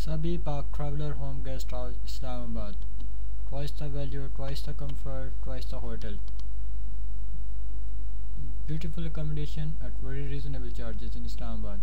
Sabipak Traveler Home Guest House, Islamabad. Twice the value, twice the comfort, twice the hotel. Beautiful accommodation at very reasonable charges in Islamabad.